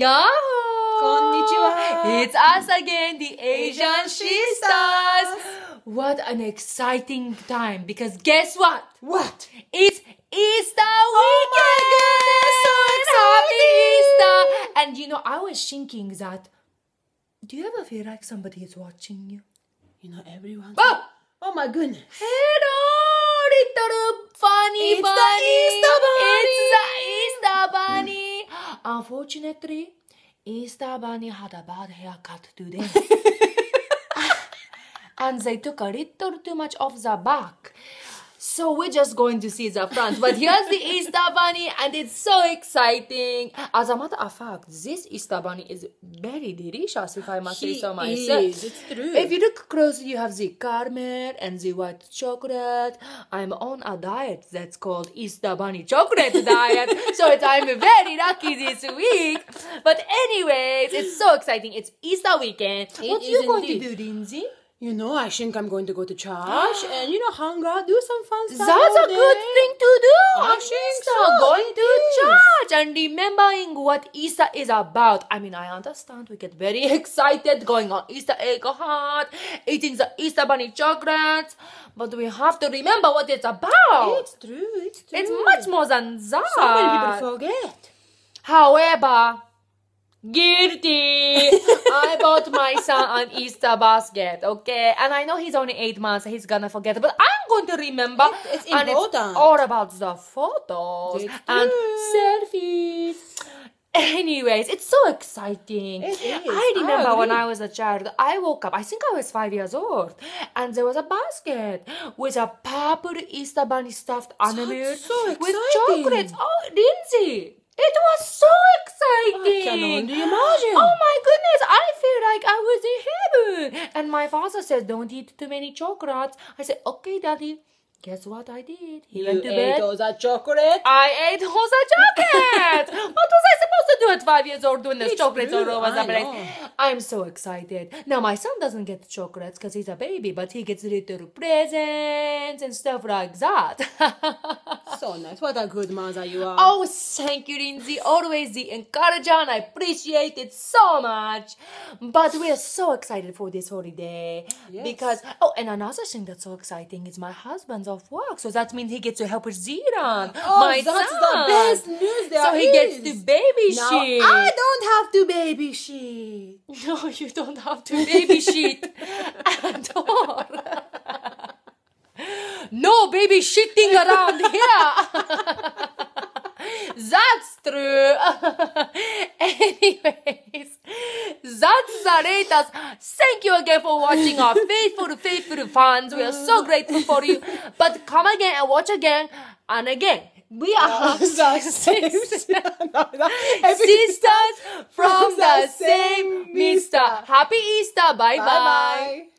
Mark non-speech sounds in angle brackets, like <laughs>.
Yahoo! Konnichiwa. It's us again, the Asian Sisters. What an exciting time because guess what? What? It's Easter weekend! Oh my goodness, so Happy Easter! And you know, I was thinking that do you ever feel like somebody is watching you? You know everyone. Oh! Oh my goodness. Hello, little funny Unfortunately, Easter bunny had a bad haircut today. <laughs> <laughs> and they took a little too much off the back. So we're just going to see the front. But here's the Easter bunny, and it's so exciting. As a matter of fact, this Easter bunny is very delicious, if I must say so myself. is, it's true. If you look closely, you have the caramel and the white chocolate. I'm on a diet that's called Easter Bunny Chocolate <laughs> Diet, so it's, I'm very lucky this week. But anyways, it's so exciting. It's Easter weekend. what are you going indeed. to do, Lindsay? You know, I think I'm going to go to church <gasps> and you know hang out, do some fun stuff. That's a good thing to do. I on think so, going to church and remembering what Easter is about. I mean, I understand we get very <laughs> excited going on Easter egg hunt, eating the Easter bunny chocolates, but we have to remember what it's about. It's true. It's true. It's much more than that. So many people forget. However, guilty. <laughs> I bought my son an Easter basket, okay? And I know he's only eight months, he's gonna forget, but I'm going to remember. It's- it's and important. It's all about the photos It's and true. selfies. Anyways, it's so exciting. It. I I remember when. I was a child, I woke up, I think I was five years old, and there was a basket with a purple Easter bunny stuffed animal so with chocolates. Oh, Lindsay, it was so exciting. Can only imagine. Oh my goodness, I feel like I was in heaven. And my father says, don't eat too many chocolates. I said, okay, daddy. Guess what I did? He You went to ate bed. all that chocolate. I ate all the chocolates. <laughs> what was I supposed to do at five years old when there's It's chocolates all true, over the place? I'm so excited. Now my son doesn't get chocolates because he's a baby, but he gets little presents and stuff like that. <laughs> So nice. What a good mother you are. Oh, thank you, Lindsay. Always the encourager, and I appreciate it so much. But we are so excited for this holiday Yes. because oh, and another thing that's so exciting is my husband's off work, so that means he gets to help with Ziran, Oh, my that's son. the best news there So he gets is. to baby Now shit. I don't have to baby shit. <laughs> No, you don't have to baby shit <laughs> at all. no baby shitting around here. That's true. <laughs> Anyways, that's the latest. Thank you again for watching our faithful, faithful fans. We are so grateful for you. But come again and watch again and again. We are <laughs> <laughs> sisters No, no. sisters from the same mister. Happy Easter. Bye. Bye bye.